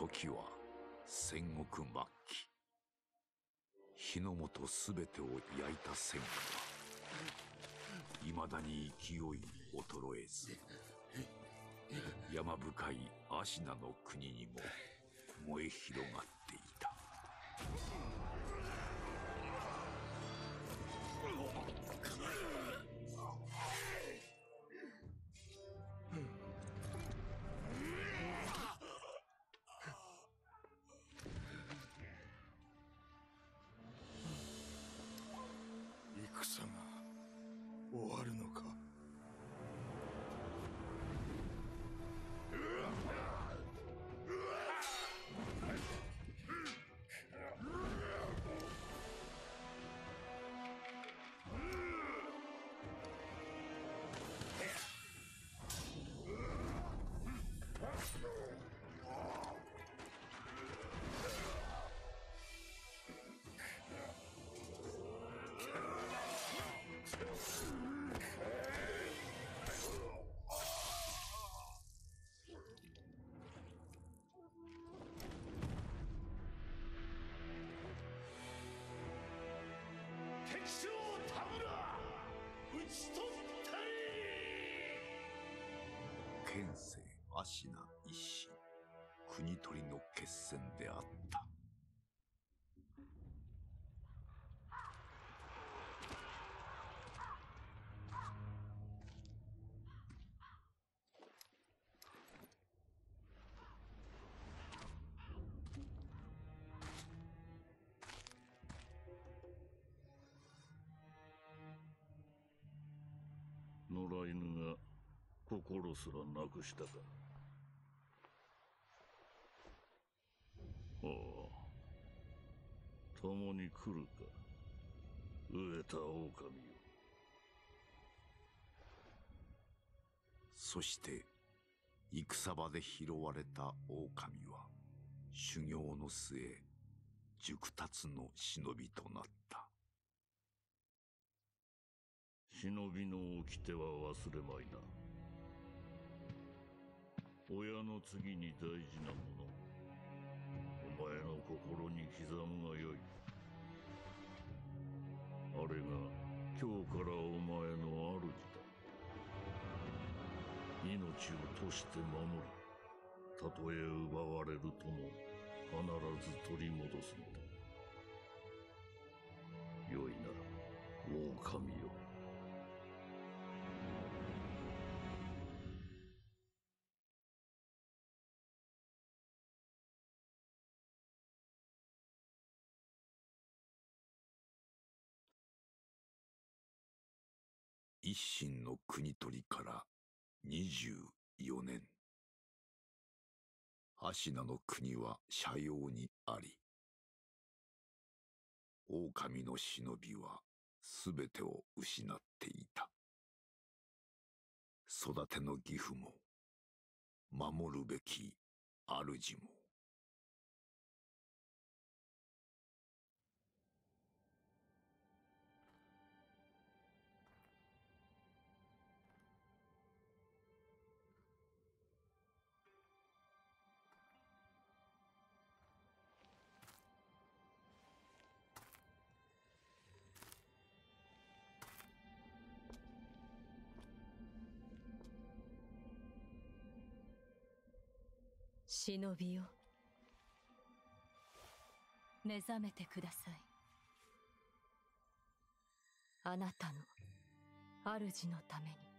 時は戦国末期。日の本すべてを焼いた戦火はいまだに勢い衰えず山深い芦名の国にも燃え広がっていた。敵将田村討ち取ったり。県政芦名一心国取りの決戦であった。野良犬が心すらなくしたか。ああ共に来るか。飢えた狼よそして戦場で拾われた狼は修行の末熟達の忍びとなった。忍びの掟は忘れまいな。親の次に大事なもの。お前の心に刻むがよい。あれが今日からお前の主だ。命を賭して守りたとえ奪われるとも必ず取り戻すのだ。良いなら狼よ。一心の国取りから24年。芦名の国は斜陽にあり狼の忍びは全てを失っていた。育ての義父も守るべき主も忍びよ目覚めてください。あなたの主のために。